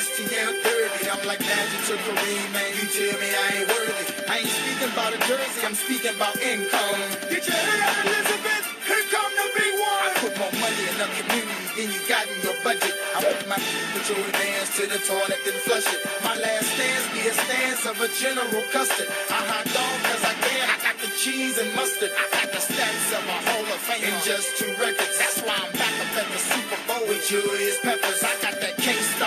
STL dirty. I'm like Magic to Kareem, man. You tell me I ain't worthy. I ain't speaking about a jersey, I'm speaking about income. Get your head out, Elizabeth. Here come the big one. I put more money in the community than you got in your budget. I put my put your advance to the toilet, then flush it. My last stance be a stance of a General Custard. I hot dog cause I can. I got the cheese and mustard. I got the stats of a Hall of Fame in just two records. That's why I'm back up at the Super Bowl with Julius Peppers. I got that stop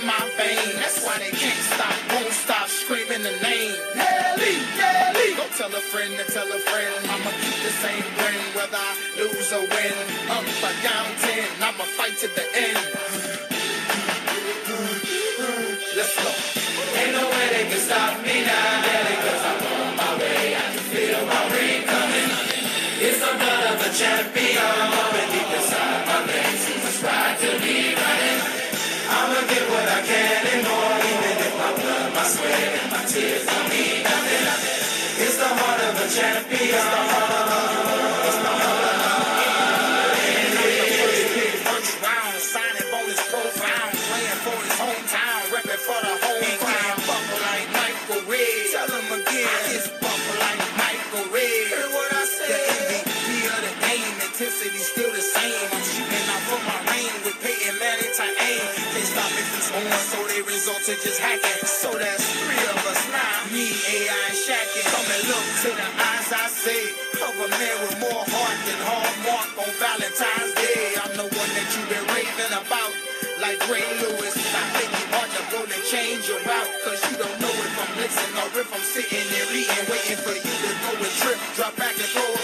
in my vein. That's why they can't stop, won't stop screaming the name. Nelly, Nelly. Go tell a friend to tell a friend. I'ma keep the same grin whether I lose or win. Up or down ten, I'ma fight to the end. Let's go. Ain't no way they can stop me now, Nelly, cause I'm on my way. I can feel my ring coming. It's the blood of a champion, intensity still the same. I'm shooting out for my rain with Peyton Manning tight aim. They stop me from scoring, so they result to just hacking. So that's three of us now. Me, AI, and Shaqin'. Come and look to the eyes I say. Of a man with more heart than Hallmark on Valentine's Day. I'm the one that you've been raving about. Like Ray Lewis, I think you ought to go and change your route. Cause you don't know if I'm blitzing or if I'm sitting there eating, waiting for you to go and trip. Drop back and throw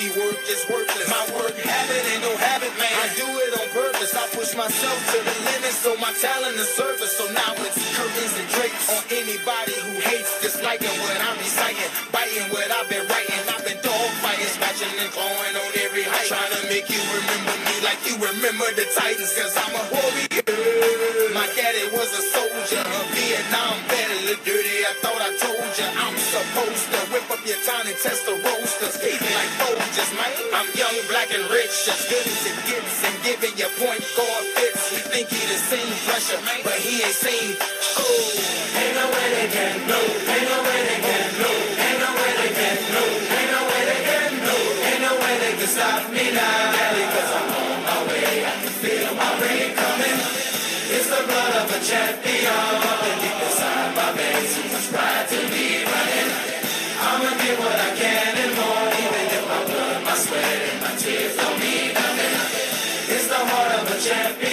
easy work is worthless. My work habit ain't no habit, man. I do it on purpose. I push myself to the limit so my talent is surface. So now it's curtains and drapes on anybody who hates, disliking what I'm reciting, biting what I've been writing. I've been dog fighting, scratching and clawing on every height. Trying to make you remember me like you remember the Titans, cause I'm a warrior. Your town and test the roasters. Eating like Folgers, man. I'm young, black, and rich, as good as it gets. And giving your point guard fits. He think he the same pressure, but he ain't seen. Oh,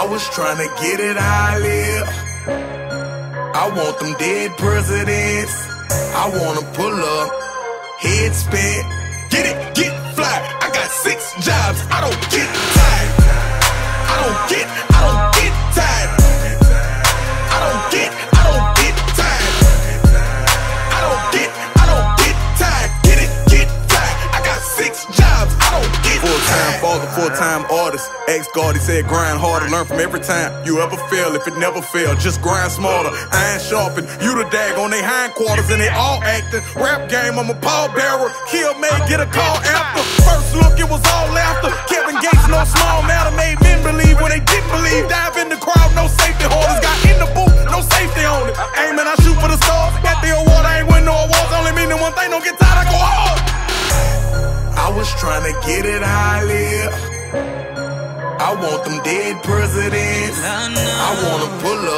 I was trying to get it I live. I want them dead presidents. I wanna pull up, head spin, get it, get fly. I got six jobs. I don't get tired. I don't get, I don't Ex guard, he said grind harder, learn from every time you ever fail. If it never fail, just grind smarter. Iron sharpen, you the dag on they hindquarters and they all acting. Rap game, I'm a pallbearer. Kill May, get a call after. First look, it was all laughter. Kevin Gates, no small matter, made men believe when they didn't believe. Dive in the crowd, no safety holders. Got in the booth, no safety on it. Aim and I shoot for the stars. Got the award, I ain't win no awards. Only meaning one thing, don't get tired, I go hard. I was trying to get it I live. I want them dead presidents. I wanna pull up.